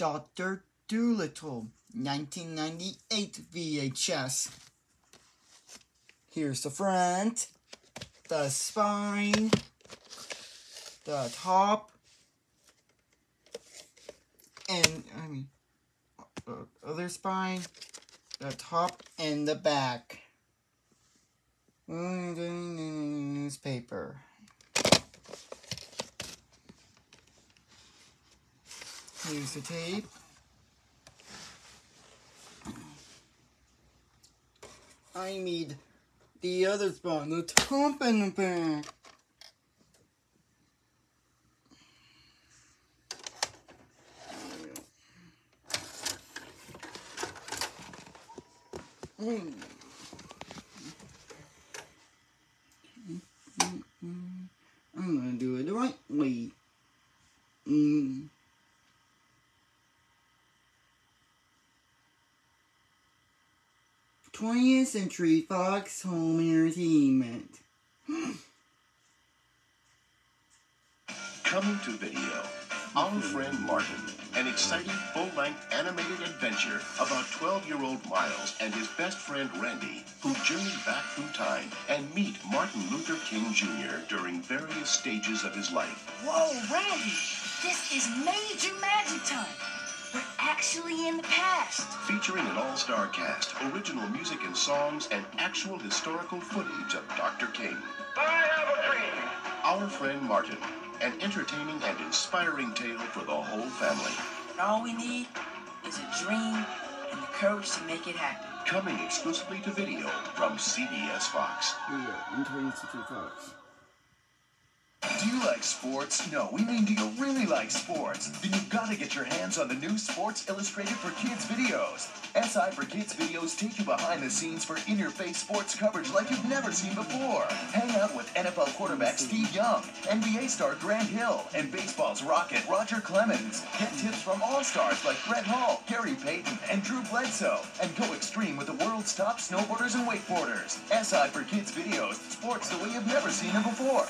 Dr. Dolittle, 1998 VHS. Here's the front, the spine, the top, and, I mean, the uh, other spine, the top, and the back. Mm-hmm, mm-hmm, mm-hmm, newspaper. Here's the tape. I need the other spot, the top and the back. Mm. I'm gonna do it the right way. Mm. 20th Century Fox Home Entertainment. Coming to video, Our Friend Martin, an exciting full-length animated adventure about 12-year-old Miles and his best friend Randy, who journey back through time and meet Martin Luther King Jr. during various stages of his life. Whoa, Randy, this is major magic time. We're actually in the past. Featuring an all-star cast, original music and songs, and actual historical footage of Dr. King. I have a dream. Our Friend Martin, an entertaining and inspiring tale for the whole family. And all we need is a dream and the courage to make it happen. Coming exclusively to video from CBS Fox. Yeah, in 20th Century Fox. Do you like sports? No, we mean do you really like sports? Then you've got to get your hands on the new Sports Illustrated for Kids videos. SI for Kids videos take you behind the scenes for in-your-face sports coverage like you've never seen before. Hang out with NFL quarterback Steve Young, NBA star Grant Hill, and baseball's rocket Roger Clemens. Get tips from all-stars like Brett Hull, Gary Payton, and Drew Bledsoe. And go extreme with the world's top snowboarders and wakeboarders. SI for Kids videos, sports the way you've never seen them before.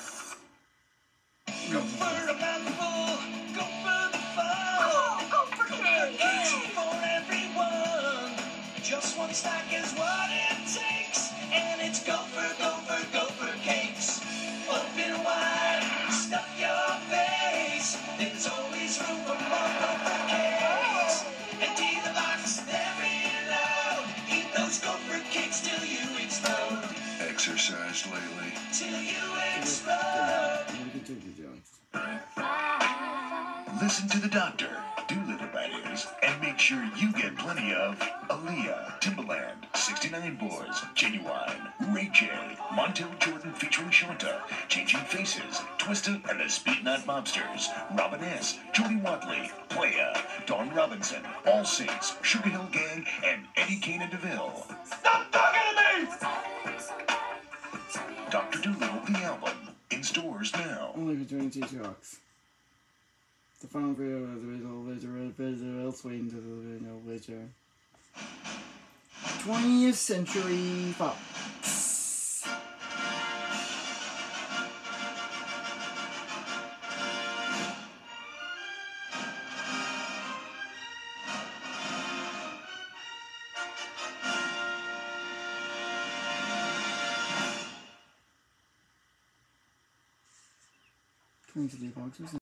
One stack is what it takes. And it's go for, go for, go for cakes. Open wide, stuff your face. There's always room for more go for cakes. Empty the box, they're reload. Eat those go for cakes till you explode. Exercised lately. Till you explode. Listen to the doctor, Dolittle that is, and make sure you get plenty of Aaliyah, Timbaland, 69 Boyz, Ginuwine, Ray J, Montell Jordan featuring Shanta, Changing Faces, Twista and the Speedknot Mobstaz, Robin S., Jody Watley, Playa, Dawn Robinson, All Saints, Sugarhill Gang, and Eddie Kane and DeVille. Stop The final video the original Ledger Ledger elsewhere into the original Ledger. 20th Century Fox. Twenty-three boxes.